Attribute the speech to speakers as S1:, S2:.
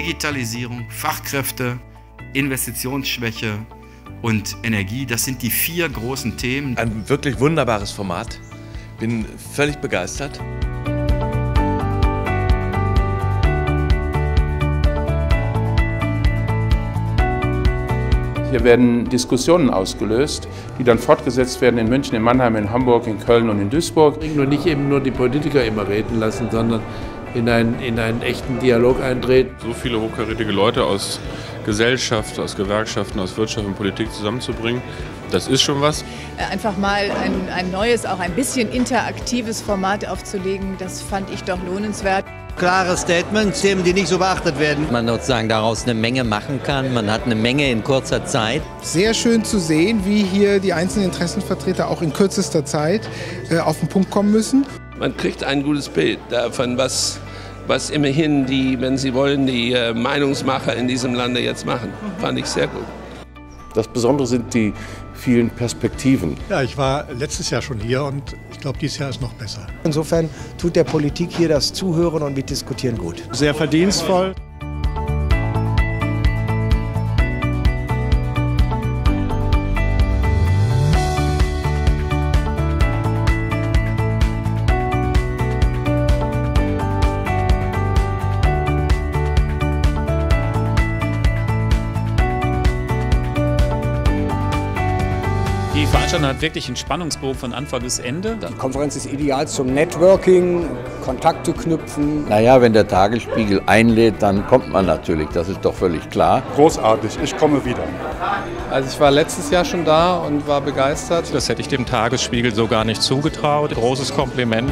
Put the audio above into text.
S1: Digitalisierung, Fachkräfte, Investitionsschwäche und Energie. Das sind die vier großen Themen.
S2: Ein wirklich wunderbares Format. Bin völlig begeistert.
S3: Hier werden Diskussionen ausgelöst, die dann fortgesetzt werden in München, in Mannheim, in Hamburg, in Köln und in Duisburg.
S4: Und nicht eben nur die Politiker immer reden lassen, sondern in einen, in einen echten Dialog eintreten.
S5: So viele hochkarätige Leute aus Gesellschaft, aus Gewerkschaften, aus Wirtschaft und Politik zusammenzubringen, das ist schon was.
S6: Einfach mal ein, ein neues, auch ein bisschen interaktives Format aufzulegen, das fand ich doch lohnenswert
S7: klare Statements, Themen, die nicht so beachtet werden.
S8: Man sozusagen daraus eine Menge machen kann. Man hat eine Menge in kurzer Zeit.
S9: Sehr schön zu sehen, wie hier die einzelnen Interessenvertreter auch in kürzester Zeit äh, auf den Punkt kommen müssen.
S10: Man kriegt ein gutes Bild davon, was, was immerhin die, wenn Sie wollen, die äh, Meinungsmacher in diesem Lande jetzt machen. Fand ich sehr gut.
S11: Das Besondere sind die vielen Perspektiven.
S12: Ja, ich war letztes Jahr schon hier und ich glaube, dieses Jahr ist noch besser.
S13: Insofern tut der Politik hier das Zuhören und Mitdiskutieren gut.
S12: Sehr verdienstvoll.
S14: Die Veranstaltung hat wirklich einen Spannungsbogen von Anfang bis Ende.
S13: Die Konferenz ist ideal zum Networking, Kontakte knüpfen.
S15: Naja, wenn der Tagesspiegel einlädt, dann kommt man natürlich, das ist doch völlig klar.
S12: Großartig, ich komme wieder.
S16: Also ich war letztes Jahr schon da und war begeistert.
S14: Das hätte ich dem Tagesspiegel so gar nicht zugetraut. Großes Kompliment.